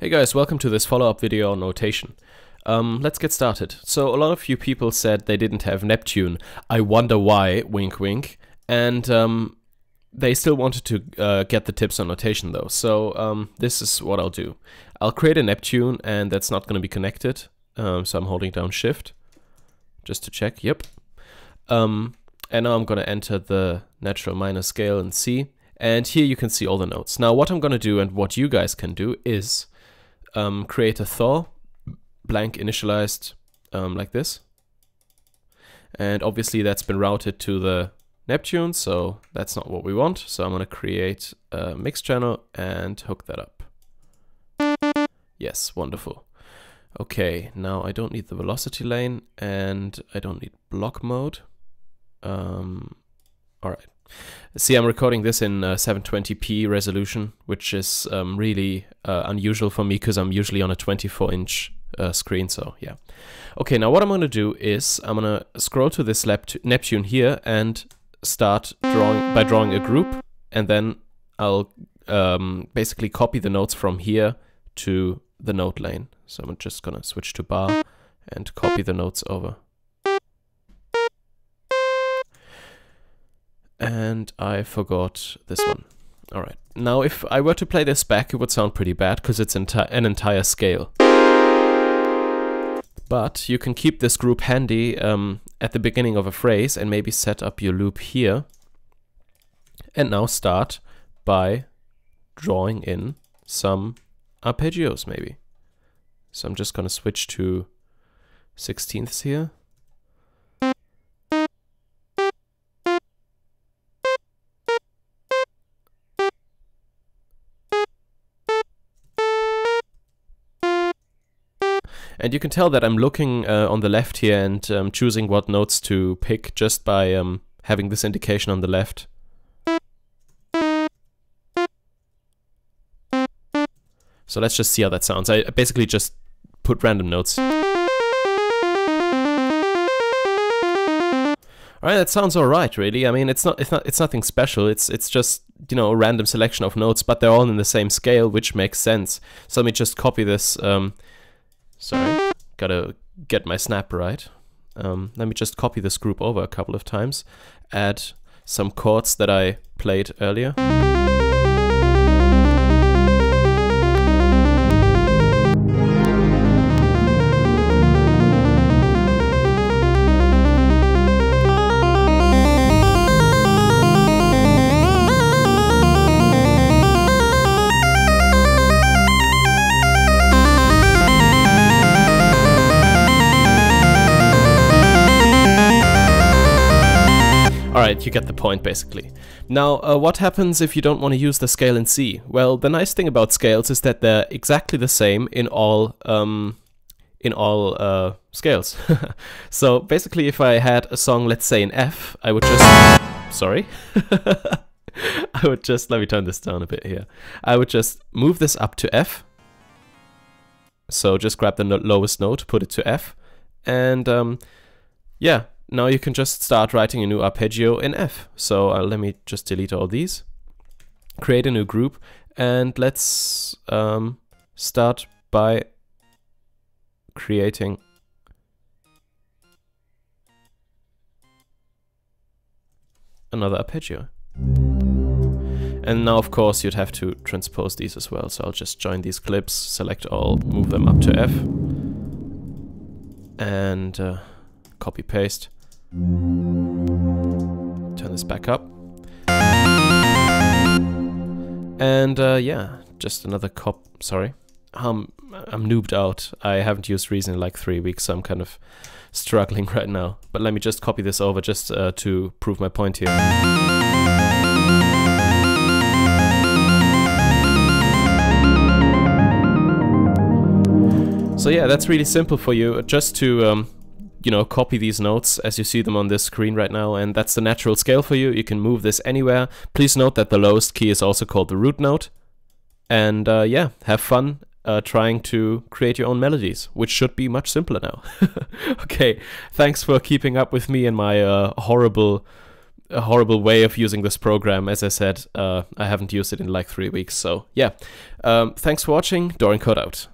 Hey guys, welcome to this follow-up video on notation. Um, let's get started. So a lot of you people said they didn't have Neptune. I wonder why, wink wink. And um, they still wanted to uh, get the tips on notation though. So um, this is what I'll do. I'll create a Neptune and that's not going to be connected. Um, so I'm holding down shift just to check. Yep. Um, and now I'm going to enter the natural minor scale in C. And here you can see all the notes. Now what I'm going to do and what you guys can do is um, create a Thor, blank initialized um, like this. And obviously that's been routed to the Neptune, so that's not what we want. So I'm going to create a mix channel and hook that up. Yes, wonderful. Okay, now I don't need the velocity lane and I don't need block mode. Um, all right. See, I'm recording this in uh, 720p resolution, which is um, really uh, unusual for me because I'm usually on a 24 inch uh, screen. So yeah. Okay, now what I'm going to do is I'm going to scroll to this Neptune here and start drawing by drawing a group, and then I'll um, basically copy the notes from here to the note lane. So I'm just going to switch to bar and copy the notes over. And I forgot this one. All right. Now, if I were to play this back, it would sound pretty bad because it's enti an entire scale. But you can keep this group handy um, at the beginning of a phrase and maybe set up your loop here. And now start by drawing in some arpeggios maybe. So I'm just going to switch to sixteenths here. And you can tell that I'm looking uh, on the left here and um, choosing what notes to pick just by um, having this indication on the left. So let's just see how that sounds. I basically just put random notes. Alright, that sounds alright, really. I mean, it's not, it's not, it's nothing special. It's, it's just, you know, a random selection of notes, but they're all in the same scale, which makes sense. So let me just copy this um, Sorry, gotta get my snap right. Um, let me just copy this group over a couple of times, add some chords that I played earlier. Alright, you get the point basically. Now, uh, what happens if you don't want to use the scale in C? Well, the nice thing about scales is that they're exactly the same in all um, in all uh, scales. so basically, if I had a song, let's say in F, I would just... Sorry? I would just... Let me turn this down a bit here. I would just move this up to F. So just grab the no lowest note, put it to F. And um, yeah, now you can just start writing a new arpeggio in F. So uh, let me just delete all these, create a new group, and let's um, start by creating another arpeggio. And now, of course, you'd have to transpose these as well. So I'll just join these clips, select all, move them up to F, and uh, copy paste. Turn this back up. And uh, yeah, just another cop. Sorry, um, I'm noobed out. I haven't used Reason in like three weeks, so I'm kind of struggling right now. But let me just copy this over just uh, to prove my point here. So yeah, that's really simple for you. Just to um, you know, copy these notes as you see them on this screen right now, and that's the natural scale for you. You can move this anywhere. Please note that the lowest key is also called the root note. And uh, yeah, have fun uh, trying to create your own melodies, which should be much simpler now. okay, thanks for keeping up with me and my uh, horrible horrible way of using this program. As I said, uh, I haven't used it in like three weeks. So yeah, um, thanks for watching. Dorincourt out.